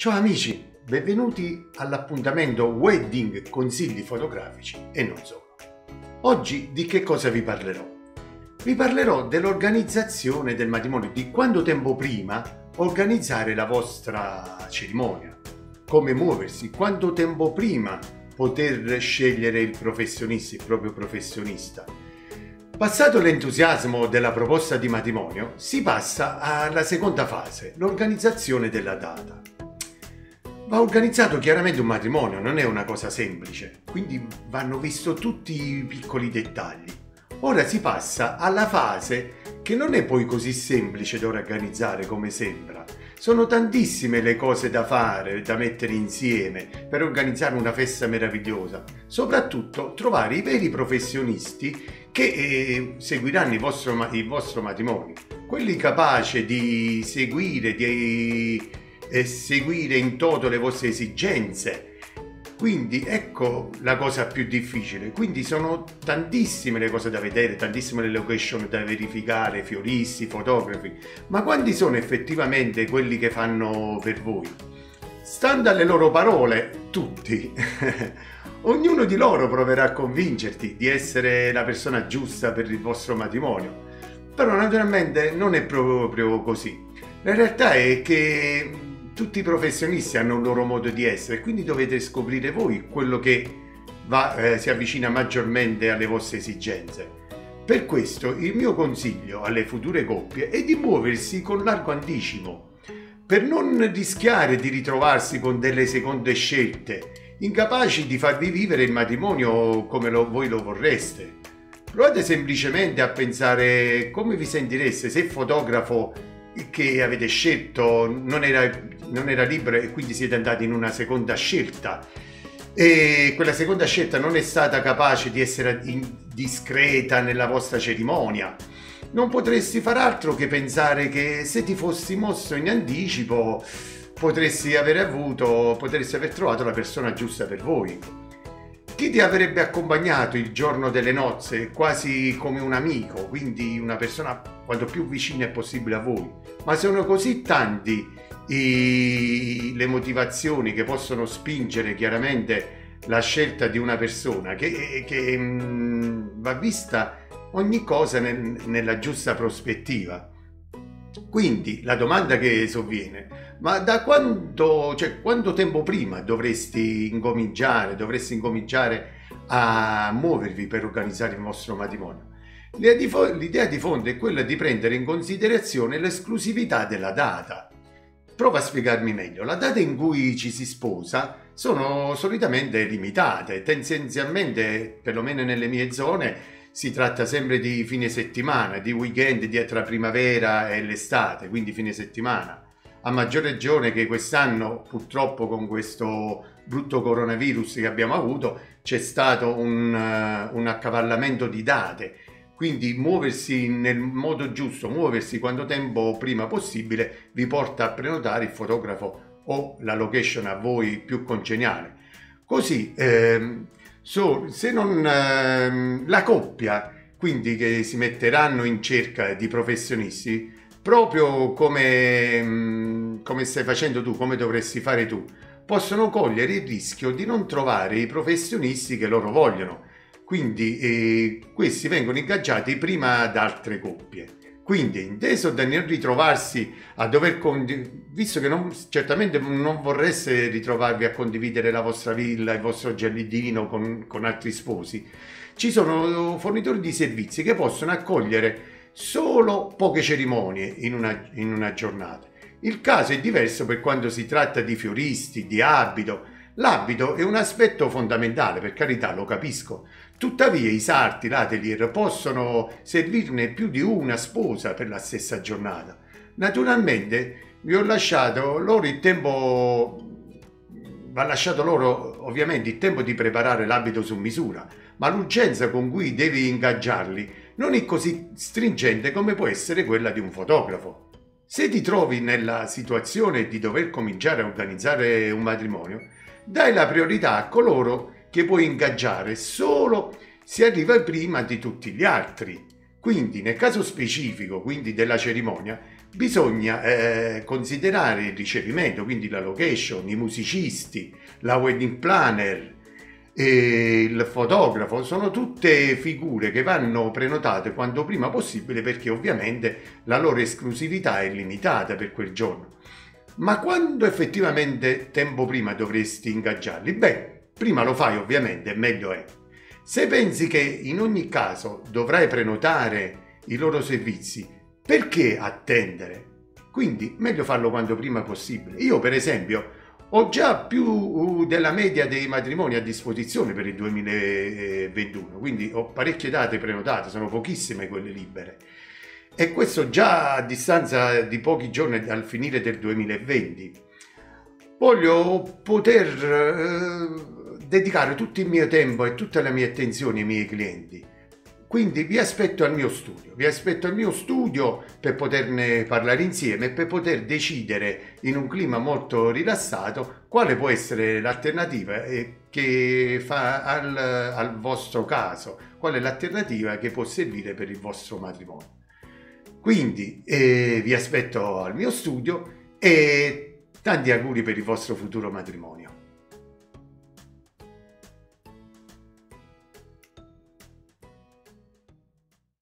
Ciao amici, benvenuti all'appuntamento Wedding Consigli Fotografici e non solo. Oggi di che cosa vi parlerò? Vi parlerò dell'organizzazione del matrimonio, di quanto tempo prima organizzare la vostra cerimonia, come muoversi, quanto tempo prima poter scegliere il professionista, il proprio professionista. Passato l'entusiasmo della proposta di matrimonio, si passa alla seconda fase, l'organizzazione della data. Va organizzato chiaramente un matrimonio, non è una cosa semplice, quindi vanno visto tutti i piccoli dettagli. Ora si passa alla fase che non è poi così semplice da organizzare come sembra. Sono tantissime le cose da fare, da mettere insieme per organizzare una festa meravigliosa. Soprattutto trovare i veri professionisti che eh, seguiranno il vostro, il vostro matrimonio. Quelli capaci di seguire, di eh, seguire in toto le vostre esigenze quindi ecco la cosa più difficile. Quindi sono tantissime le cose da vedere, tantissime le location da verificare, fioristi, fotografi, ma quanti sono effettivamente quelli che fanno per voi? Stando alle loro parole, tutti. Ognuno di loro proverà a convincerti di essere la persona giusta per il vostro matrimonio. Però naturalmente non è proprio così. La realtà è che tutti i professionisti hanno un loro modo di essere, quindi dovete scoprire voi quello che va, eh, si avvicina maggiormente alle vostre esigenze. Per questo il mio consiglio alle future coppie è di muoversi con largo anticipo, per non rischiare di ritrovarsi con delle seconde scelte, incapaci di farvi vivere il matrimonio come lo, voi lo vorreste. Provate semplicemente a pensare come vi sentireste se fotografo che avete scelto non era, non era libero e quindi siete andati in una seconda scelta e quella seconda scelta non è stata capace di essere discreta nella vostra cerimonia, non potresti far altro che pensare che se ti fossi mosso in anticipo potresti aver avuto, potresti aver trovato la persona giusta per voi. Chi ti avrebbe accompagnato il giorno delle nozze quasi come un amico, quindi una persona quanto più vicina è possibile a voi? Ma sono così tanti i, le motivazioni che possono spingere chiaramente la scelta di una persona che, che mh, mm, va vista ogni cosa nel, nella giusta prospettiva. Quindi la domanda che sovviene, ma da quanto, cioè, quanto tempo prima dovresti incominciare, dovresti incominciare a muovervi per organizzare il vostro matrimonio? L'idea di fondo è quella di prendere in considerazione l'esclusività della data. Prova a spiegarmi meglio. La data in cui ci si sposa sono solitamente limitate, tendenzialmente, perlomeno nelle mie zone, si tratta sempre di fine settimana, di weekend di tra primavera e l'estate, quindi fine settimana. A maggior ragione che quest'anno, purtroppo con questo brutto coronavirus che abbiamo avuto, c'è stato un, uh, un accavallamento di date. Quindi muoversi nel modo giusto, muoversi quanto tempo prima possibile, vi porta a prenotare il fotografo o la location a voi più congeniale. Così ehm, So, se non eh, la coppia, quindi che si metteranno in cerca di professionisti, proprio come, mm, come stai facendo tu, come dovresti fare tu, possono cogliere il rischio di non trovare i professionisti che loro vogliono. Quindi eh, questi vengono ingaggiati prima da altre coppie. Quindi, inteso da non ritrovarsi a dover condividere, visto che non, certamente non vorreste ritrovarvi a condividere la vostra villa, il vostro gelidino con, con altri sposi, ci sono fornitori di servizi che possono accogliere solo poche cerimonie in una, in una giornata. Il caso è diverso per quando si tratta di fioristi, di abito, L'abito è un aspetto fondamentale, per carità, lo capisco. Tuttavia i sarti, l'atelier possono servirne più di una sposa per la stessa giornata. Naturalmente vi ho lasciato loro il tempo va lasciato loro ovviamente il tempo di preparare l'abito su misura, ma l'urgenza con cui devi ingaggiarli non è così stringente come può essere quella di un fotografo. Se ti trovi nella situazione di dover cominciare a organizzare un matrimonio, dai la priorità a coloro che puoi ingaggiare solo se arriva prima di tutti gli altri. Quindi nel caso specifico, quindi della cerimonia, bisogna eh, considerare il ricevimento, quindi la location, i musicisti, la wedding planner, il fotografo, sono tutte figure che vanno prenotate quanto prima possibile perché ovviamente la loro esclusività è limitata per quel giorno. Ma quando effettivamente tempo prima dovresti ingaggiarli? Beh, prima lo fai ovviamente, meglio è. Se pensi che in ogni caso dovrai prenotare i loro servizi, perché attendere? Quindi meglio farlo quanto prima possibile. Io per esempio ho già più uh, della media dei matrimoni a disposizione per il 2021, quindi ho parecchie date prenotate, sono pochissime quelle libere. E questo già a distanza di pochi giorni dal finire del 2020. Voglio poter eh, dedicare tutto il mio tempo e tutta la mia attenzione ai miei clienti quindi vi aspetto al mio studio, vi aspetto al mio studio per poterne parlare insieme e per poter decidere in un clima molto rilassato quale può essere l'alternativa che fa al, al vostro caso, qual è l'alternativa che può servire per il vostro matrimonio. Quindi eh, vi aspetto al mio studio e tanti auguri per il vostro futuro matrimonio.